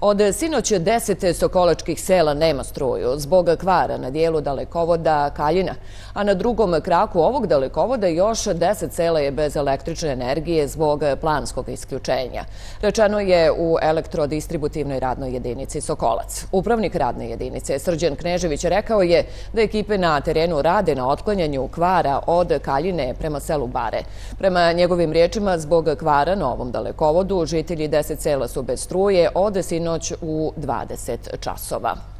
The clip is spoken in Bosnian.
Od sinoće desete sokolačkih sela nema struju zbog kvara na dijelu dalekovoda Kaljina, a na drugom kraku ovog dalekovoda još deset sela je bez električne energije zbog planskog isključenja. Rečeno je u elektrodistributivnoj radnoj jedinici Sokolac. Upravnik radne jedinice Srđan Knežević rekao je da ekipe na terenu rade na otklanjanju kvara od Kaljine prema selu Bare. Prema njegovim riječima, zbog kvara na ovom dalekovodu, žitelji deset sela su bez struje od sinoć u 20 časova.